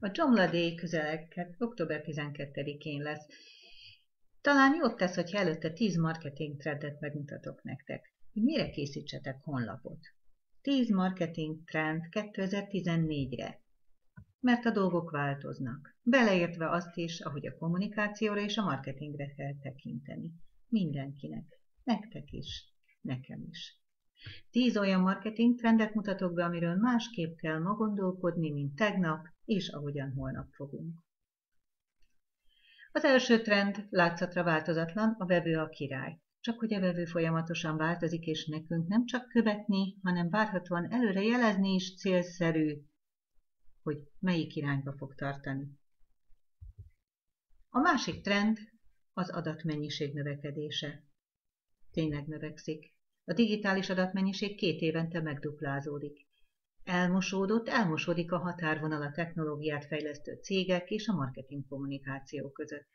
A Jomla Day közeleg október 12-én lesz. Talán jót tesz, hogyha előtte 10 marketing trendet megmutatok nektek, hogy mire készítsetek honlapot. 10 marketing trend 2014-re. Mert a dolgok változnak. Beleértve azt is, ahogy a kommunikációra és a marketingre kell tekinteni. Mindenkinek. Nektek is. Nekem is. Tíz olyan marketing trendet mutatok be, amiről másképp kell ma gondolkodni, mint tegnap, és ahogyan holnap fogunk. Az első trend látszatra változatlan, a vevő a király. Csak hogy a vevő folyamatosan változik, és nekünk nem csak követni, hanem várhatóan előre jelezni is célszerű, hogy melyik irányba fog tartani. A másik trend az adatmennyiség növekedése. Tényleg növekszik. A digitális adatmennyiség két évente megduplázódik. Elmosódott, elmosódik a határvonal a technológiát fejlesztő cégek és a marketing kommunikáció között.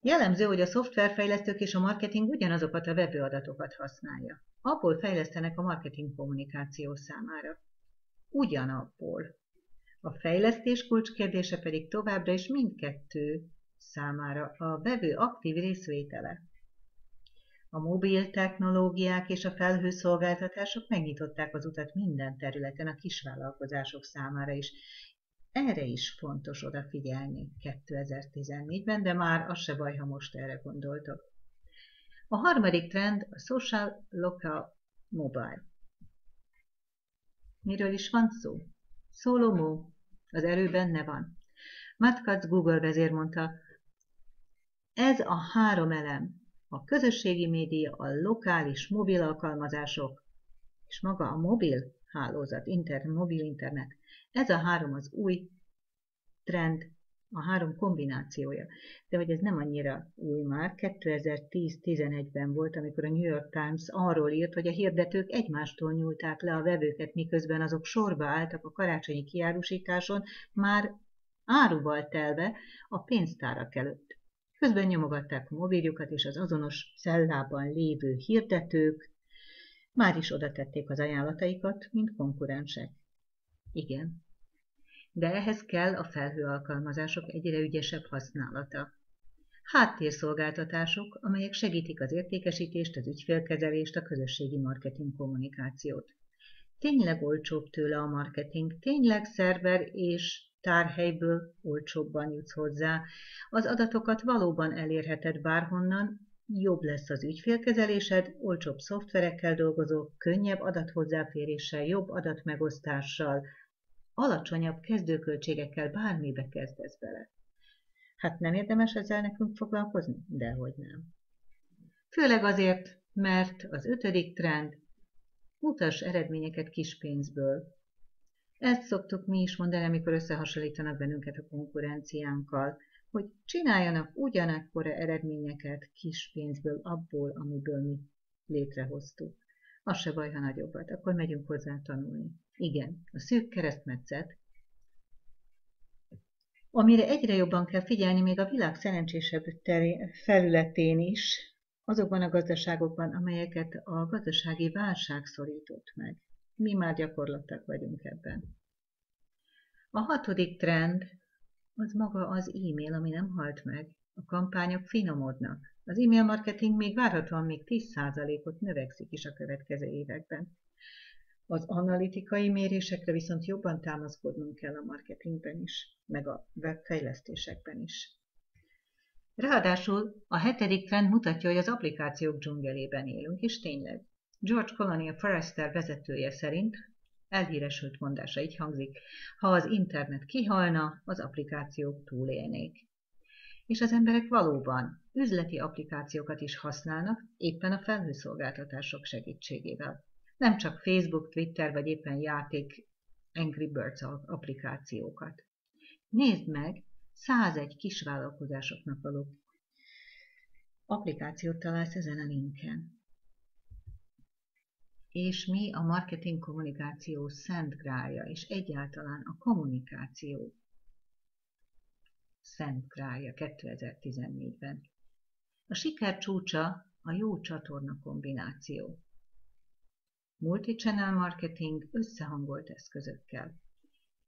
Jellemző, hogy a szoftverfejlesztők és a marketing ugyanazokat a webadatokat használja. Abból fejlesztenek a marketing kommunikáció számára. Ugyanabból. A fejlesztés kulcskérdése pedig továbbra is mindkettő számára a vevő aktív részvétele. A mobil technológiák és a felhőszolgáltatások megnyitották az utat minden területen a kisvállalkozások számára is. Erre is fontos odafigyelni 2014-ben, de már az se baj, ha most erre gondoltok. A harmadik trend a Social Local Mobile. Miről is van szó? Szóló az erő benne van. Matt Katz Google vezér mondta, ez a három elem, a közösségi média, a lokális mobil alkalmazások és maga a mobil hálózat, internet, mobil internet. Ez a három az új trend, a három kombinációja. De hogy ez nem annyira új már, 2010-11-ben volt, amikor a New York Times arról írt, hogy a hirdetők egymástól nyúlták le a vevőket, miközben azok sorba álltak a karácsonyi kiárusításon, már áruval telve a pénztárak előtt. Közben nyomogatták a mobiljukat, és az azonos cellában lévő hirdetők már is oda tették az ajánlataikat, mint konkurensek. Igen. De ehhez kell a felhő alkalmazások egyre ügyesebb használata. Háttérszolgáltatások, amelyek segítik az értékesítést, az ügyfélkezelést, a közösségi marketing kommunikációt. Tényleg olcsóbb tőle a marketing, tényleg szerver és tárhelyből olcsóbban jutsz hozzá. Az adatokat valóban elérheted bárhonnan, jobb lesz az ügyfélkezelésed, olcsóbb szoftverekkel dolgozó, könnyebb adathozzáféréssel, jobb adatmegosztással, alacsonyabb kezdőköltségekkel bármibe kezdesz bele. Hát nem érdemes ezzel nekünk foglalkozni? Dehogy nem. Főleg azért, mert az ötödik trend mutas eredményeket kis pénzből, ezt szoktuk mi is mondani, amikor összehasonlítanak bennünket a konkurenciánkkal, hogy csináljanak ugyanakkora eredményeket kis pénzből, abból, amiből mi létrehoztuk. Az se baj, ha nagyobbat, akkor megyünk hozzá tanulni. Igen, a szűk keresztmetszet, amire egyre jobban kell figyelni még a világ szerencsésebb felületén is, azokban a gazdaságokban, amelyeket a gazdasági válság szorított meg. Mi már gyakorlottak vagyunk ebben. A hatodik trend az maga az e-mail, ami nem halt meg. A kampányok finomodnak. Az e-mail marketing még várhatóan még 10%-ot növekszik is a következő években. Az analitikai mérésekre viszont jobban támaszkodnunk kell a marketingben is, meg a webfejlesztésekben is. Ráadásul a hetedik trend mutatja, hogy az applikációk dzsungelében élünk, és tényleg. George Colonial Forrester vezetője szerint elhíresült mondása így hangzik, ha az internet kihalna, az applikációk túlélnék. És az emberek valóban üzleti applikációkat is használnak, éppen a felhőszolgáltatások segítségével. Nem csak Facebook, Twitter vagy éppen játék Angry Birds applikációkat. Nézd meg, 101 kisvállalkozásoknak való applikációt találsz ezen a linken és mi a marketing kommunikáció szent grája, és egyáltalán a kommunikáció szent grája 2014-ben. A siker csúcsa a jó csatorna kombináció. Multi-channel marketing összehangolt eszközökkel.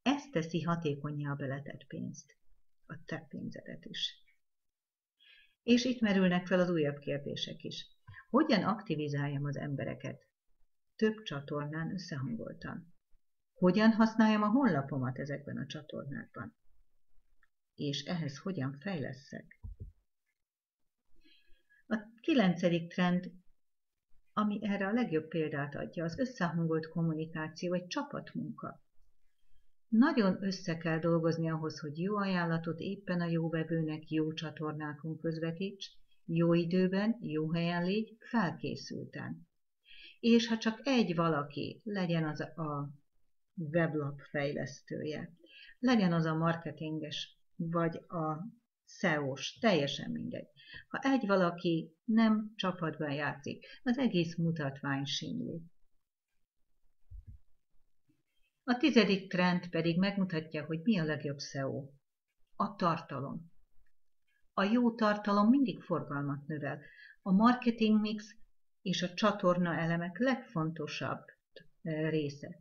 Ezt teszi hatékonyá a beletett pénzt, a te pénzedet is. És itt merülnek fel az újabb kérdések is. Hogyan aktivizáljam az embereket? Több csatornán összehangoltan. Hogyan használjam a honlapomat ezekben a csatornákban? És ehhez hogyan fejleszek? A kilencedik trend, ami erre a legjobb példát adja, az összehangolt kommunikáció, egy csapatmunka. Nagyon össze kell dolgozni ahhoz, hogy jó ajánlatot éppen a jó vevőnek jó csatornákon közvetíts, jó időben, jó helyen légy, felkészülten. És ha csak egy valaki, legyen az a weblap fejlesztője, legyen az a marketinges, vagy a SEO-s, teljesen mindegy. Ha egy valaki nem csapatban játszik, az egész mutatvány simli. A tizedik trend pedig megmutatja, hogy mi a legjobb SEO. A tartalom. A jó tartalom mindig forgalmat növel. A marketing mix és a csatorna elemek legfontosabb része.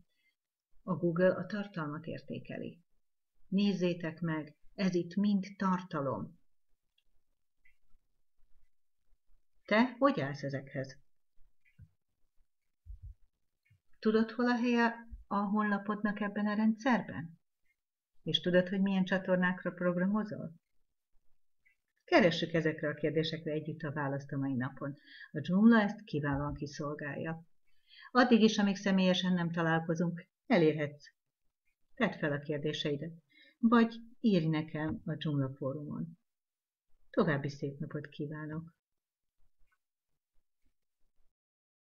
A Google a tartalmat értékeli. Nézzétek meg, ez itt mind tartalom. Te hogy állsz ezekhez? Tudod, hol a helye a honlapodnak ebben a rendszerben? És tudod, hogy milyen csatornákra programozol? Keressük ezekre a kérdésekre együtt a választ a mai napon. A Joomla ezt kiválóan kiszolgálja. Addig is, amíg személyesen nem találkozunk, elérhetsz. Tedd fel a kérdéseidet, vagy írj nekem a Joomla fórumon. További szép napot kívánok!